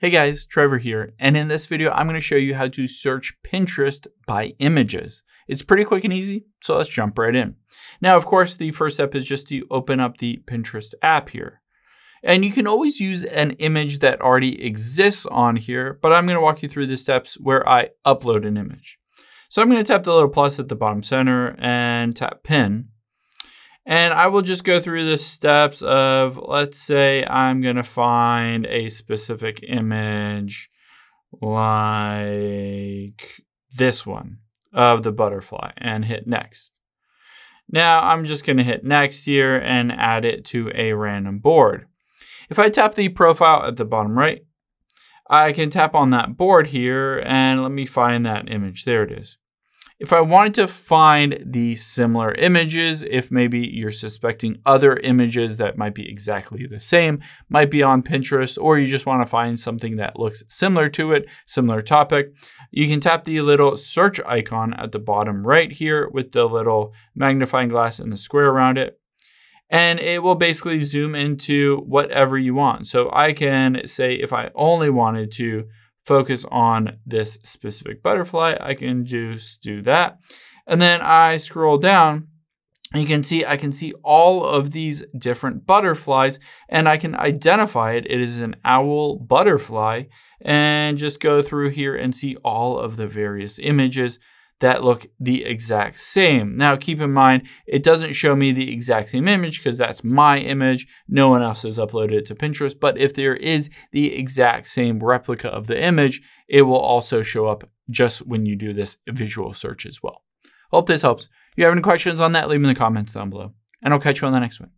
Hey guys, Trevor here, and in this video I'm going to show you how to search Pinterest by images. It's pretty quick and easy, so let's jump right in. Now, of course, the first step is just to open up the Pinterest app here. And you can always use an image that already exists on here, but I'm going to walk you through the steps where I upload an image. So I'm going to tap the little plus at the bottom center and tap pin. And I will just go through the steps of, let's say I'm gonna find a specific image like this one of the butterfly and hit next. Now I'm just gonna hit next here and add it to a random board. If I tap the profile at the bottom right, I can tap on that board here and let me find that image. There it is. If I wanted to find the similar images, if maybe you're suspecting other images that might be exactly the same, might be on Pinterest, or you just want to find something that looks similar to it, similar topic, you can tap the little search icon at the bottom right here with the little magnifying glass and the square around it. And it will basically zoom into whatever you want. So I can say if I only wanted to focus on this specific butterfly, I can just do that. And then I scroll down you can see I can see all of these different butterflies and I can identify it. It is an owl butterfly and just go through here and see all of the various images that look the exact same. Now keep in mind, it doesn't show me the exact same image because that's my image. No one else has uploaded it to Pinterest, but if there is the exact same replica of the image, it will also show up just when you do this visual search as well. Hope this helps. If you have any questions on that, leave them in the comments down below, and I'll catch you on the next one.